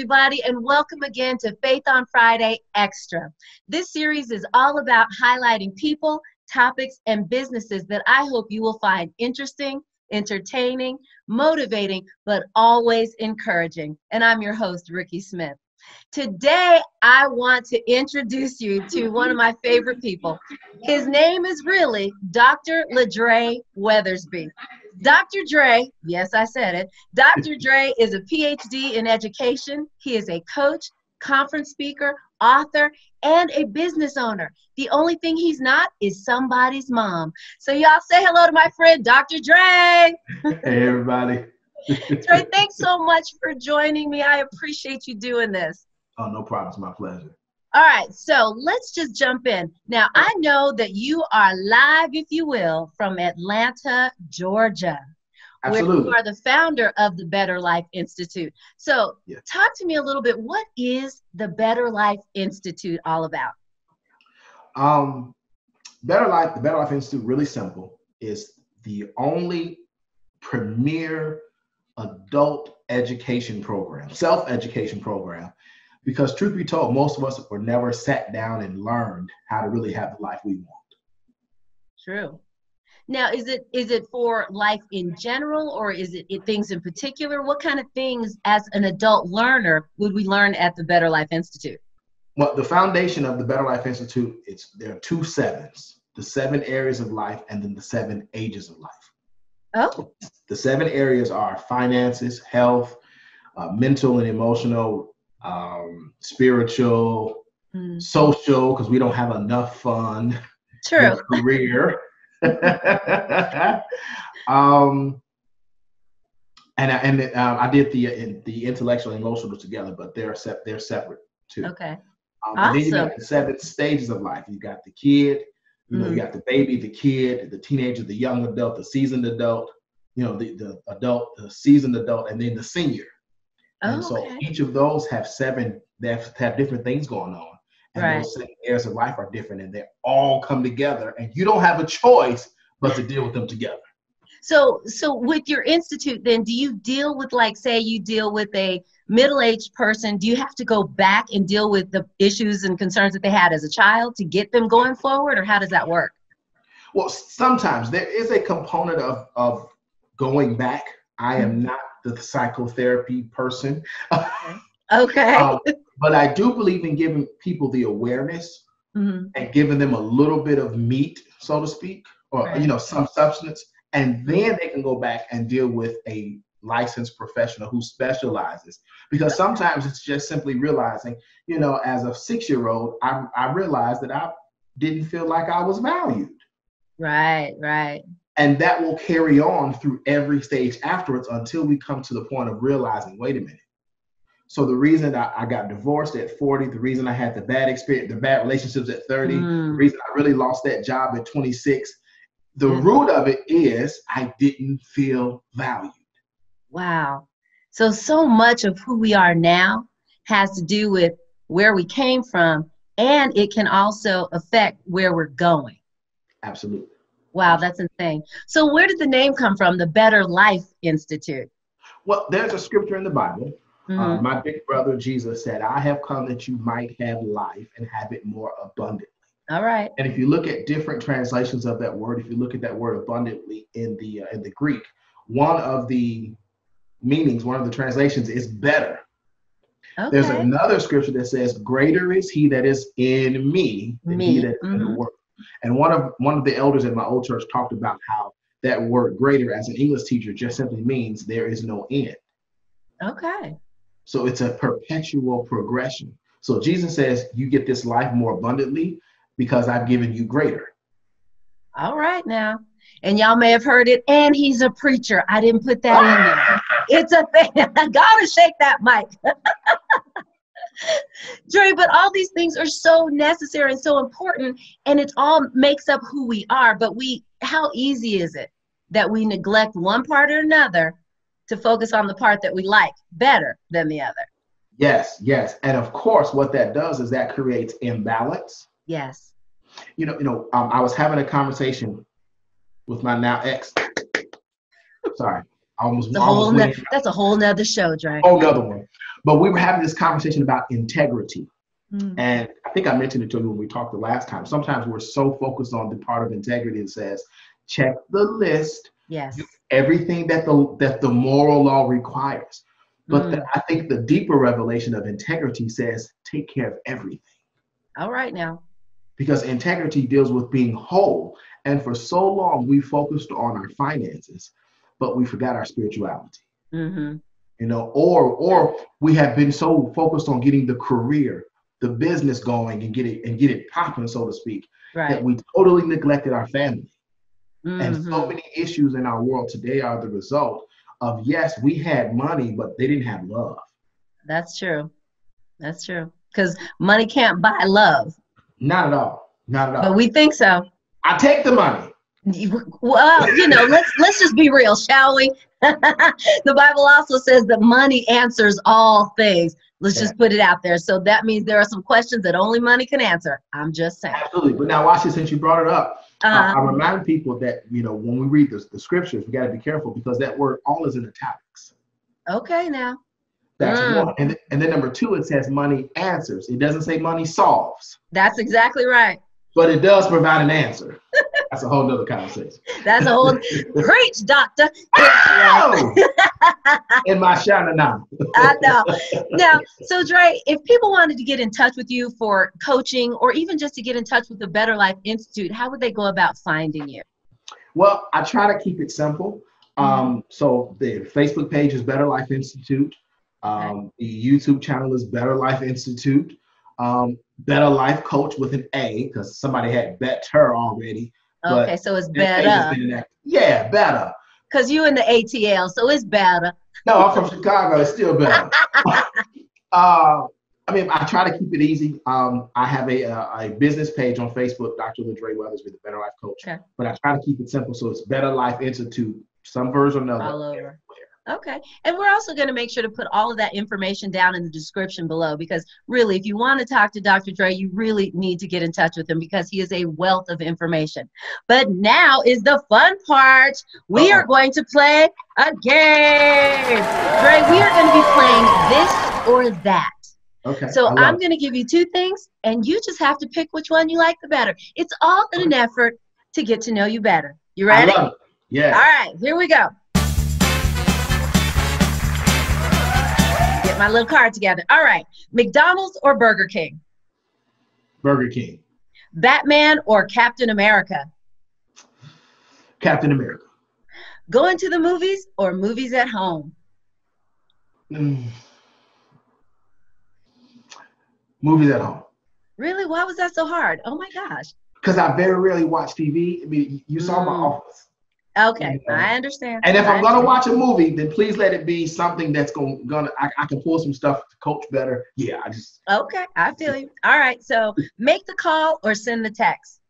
everybody, and welcome again to Faith on Friday Extra. This series is all about highlighting people, topics, and businesses that I hope you will find interesting, entertaining, motivating, but always encouraging. And I'm your host, Rikki Smith. Today, I want to introduce you to one of my favorite people. His name is really Dr. Ladre Weathersby. Dr. Dre, yes, I said it. Dr. Dre is a PhD in education. He is a coach, conference speaker, author, and a business owner. The only thing he's not is somebody's mom. So, y'all say hello to my friend, Dr. Dre. Hey, everybody. Dre, thanks so much for joining me. I appreciate you doing this. Oh, no problem. It's my pleasure. All right, so let's just jump in. Now, I know that you are live, if you will, from Atlanta, Georgia. Absolutely. Where you are the founder of the Better Life Institute. So, talk to me a little bit. What is the Better Life Institute all about? Um, Better Life, the Better Life Institute, really simple, is the only premier adult education program, self-education program. Because truth be told, most of us were never sat down and learned how to really have the life we want. True. Now, is it is it for life in general, or is it, it things in particular? What kind of things, as an adult learner, would we learn at the Better Life Institute? Well, the foundation of the Better Life Institute, it's there are two sevens, the seven areas of life and then the seven ages of life. Oh, The seven areas are finances, health, uh, mental and emotional, um, spiritual, mm, social, because we don't have enough fun, true. career. um, and I, and um, I did the uh, the intellectual and emotional together, but they're sep- they're separate too. Okay. Um, and then you Awesome. got the seven stages of life. You got the kid, you know, Mhm. you got the baby, the kid, the teenager, the young adult, the seasoned adult, you know, the, the adult, the seasoned adult, and then the senior. And Oh, so okay. each of those have seven, that have, different things going on. And Right. those seven areas of life are different and they all come together. And you don't have a choice but to deal with them together. So, so with your institute, then, do you deal with, like, say, you deal with a middle-aged person? Do you have to go back and deal with the issues and concerns that they had as a child to get them going forward, or how does that work? Well, sometimes there is a component of, of going back. I Mm-hmm. am not the psychotherapy person. Okay. Um, but I do believe in giving people the awareness Mhm. and giving them a little bit of meat, so to speak, or Right. you know, some substance, and then they can go back and deal with a licensed professional who specializes. Because sometimes it's just simply realizing, you know, as a six-year-old, I, I realized that I didn't feel like I was valued. Right. Right. And that will carry on through every stage afterwards until we come to the point of realizing, wait a minute. So the reason that I got divorced at 40, the reason I had the bad experience, the bad relationships at 30, the Mm. reason I really lost that job at 26, the Mhm. root of it is I didn't feel valued. Wow. So, so much of who we are now has to do with where we came from, and it can also affect where we're going. Absolutely. Wow, that's insane. So, where did the name come from, the Better Life Institute? Well, there's a scripture in the Bible. Uh, Mhm. my big brother Jesus said, I have come that you might have life and have it more abundantly. All right. And if you look at different translations of that word, if you look at that word abundantly in the uh, in the Greek, one of the meanings, one of the translations is better. Okay. There's another scripture that says, "Greater is He that is in me than He Me, that is in the mhm. world." And one of one of the elders in my old church talked about how that word "greater" as an English teacher just simply means there is no end. Okay. So it's a perpetual progression. So Jesus says, "You get this life more abundantly because I've given you greater." All right now. And y'all may have heard it. And he's a preacher. I didn't put that in there. It's a thing. I gotta shake that mic. Dre, but all these things are so necessary and so important, and it all makes up who we are. But we, how easy is it that we neglect one part or another to focus on the part that we like better than the other? Yes, yes. And of course, what that does is that creates imbalance. Yes. You know, you know, um, I was having a conversation with my now ex. Sorry. I almost, a almost whole went no- that's a whole nother show, Dre. whole other one. But we were having this conversation about integrity. Mm. And I think I mentioned it to you when we talked the last time. Sometimes we're so focused on the part of integrity that says, check the list, Yes. everything that the that the moral law requires. But Mm. the, I think the deeper revelation of integrity says, take care of everything. All right now. Because integrity deals with being whole. And for so long, we focused on our finances, but we forgot our spirituality. hmm you know or or we have been so focused on getting the career the business going and get it and get it popping so to speak Right. that we totally neglected our family and so Mhm. many issues in our world today are the result of yes we had money but they didn't have love That's true. That's true. Because money can't buy love, not at all not at all but we think so. i take the money Well, you know, let's let's just be real, shall we? the Bible also says that money answers all things. Let's just put it out there. So that means there are some questions that only money can answer. I'm just saying. absolutely but now watch this since you brought it up uh, Uh, i remind people that you know when we read the, the scriptures we got to be careful because that word all is in italics okay, now. That's Mm. one. And, and then number two, it says money answers. It doesn't say money solves, That's exactly right. but it does provide an answer. That's a whole nother conversation. That's a whole preach, doctor. In my shana now. I know. Now, so Dre, if people wanted to get in touch with you for coaching or even just to get in touch with the Better Life Institute, how would they go about finding you? Well, I try to keep it simple. Um, so the Facebook page is Better Life Institute. Um, the YouTube channel is Better Life Institute. Um, Better Life Coach with an A because somebody had bet her already. Okay, so it's A better. Yeah, better. because you in the ATL, so it's better. No, I'm from Chicago. It's still better. uh, I mean, I try to keep it easy. Um, I have a, uh, a business page on Facebook, Dr. LaDre Weathers with the Better Life Coach. Okay. But I try to keep it simple. So it's Better Life Institute, some version or another. All over. Okay. And we're also going to make sure to put all of that information down in the description below because really, if you want to talk to Dr. Dre, you really need to get in touch with him because he is a wealth of information. But now is the fun part. We are Uh-oh. going to play a game. Dre, we are going to be playing this or that. Okay. So I'm going to give you two things, and you just have to pick which one you like the better. It's all in an effort to get to know you better. You ready? Yeah. All right, here we go. My little card together. All right, McDonald's or Burger King? Burger King, Batman or Captain America? Captain America. Going to the movies or movies at home? Mm. Movies at home. Really? Why was that so hard? Oh my gosh. Because I very rarely watch TV. I mean, you saw my Mm. office. Okay, Yeah. I understand. And if I I'm gonna watch a movie, then please let it be something that's going gonna I, I can pull some stuff to coach better. Yeah, I just Okay, I feel you. All right, so make the call or send the text.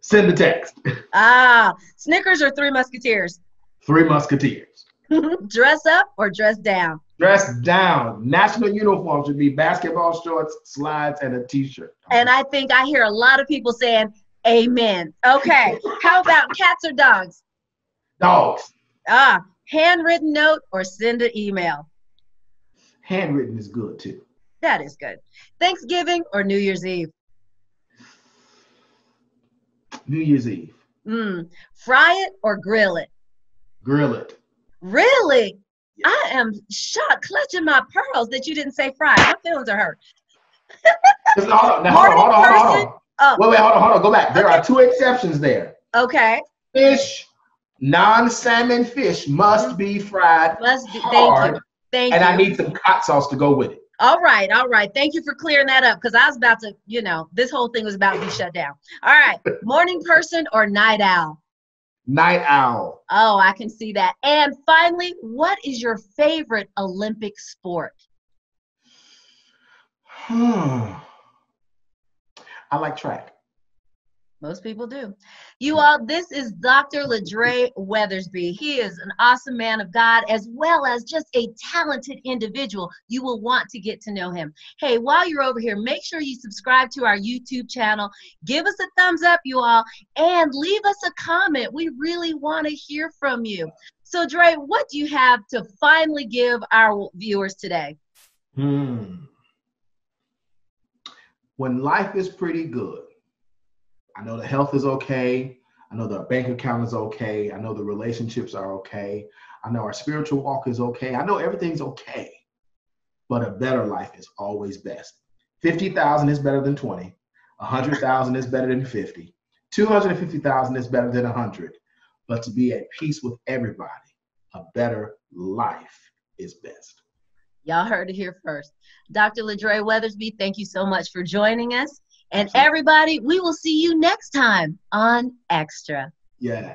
send the text. Ah, Snickers or Three Musketeers? Three Musketeers. dress up or dress down? Dress down. National uniform should be basketball shorts, slides, and a t-shirt. And I think I hear a lot of people saying, Amen. Okay. How about cats or dogs? Dogs. Ah, handwritten note or send an email. Handwritten is good too. That is good. Thanksgiving or New Year's Eve? New Year's Eve. Mm. Fry it or grill it? Grill it. Really? I am shocked, clutching my pearls that you didn't say fry. My feelings are hurt. Hold on, now, hold on, hold on, hold on, hold on. Oh, Wait, wait, hold on, hold on. Go back. There are two exceptions there. okay. Fish, non-salmon fish must be fried Must be, thank hard, you. Thank and you. I need some hot sauce to go with it. All right, all right. Thank you for clearing that up because I was about to, you know, this whole thing was about to be shut down. All right, morning person or night owl? Night owl. Oh, I can see that. And finally, what is your favorite Olympic sport? Hmm. I like track. Most people do. You all, this is Dr. Ladre Weathersby. He is an awesome man of God as well as just a talented individual. You will want to get to know him. Hey, while you're over here, make sure you subscribe to our YouTube channel. Give us a thumbs up, you all, and leave us a comment. We really want to hear from you. So, Dre, what do you have to finally give our viewers today? Hmm. When life is pretty good, I know the health is okay. I know the bank account is okay. I know the relationships are okay. I know our spiritual walk is okay. I know everything's okay. But a better life is always best. 50,000 is better than 20. 100,000 is better than 50. 250,000 is better than 100. But to be at peace with everybody, a better life is best. Y'all heard it here first. Dr. Ladre Weathersby, thank you so much for joining us. And everybody, we will see you next time on Extra. Yeah.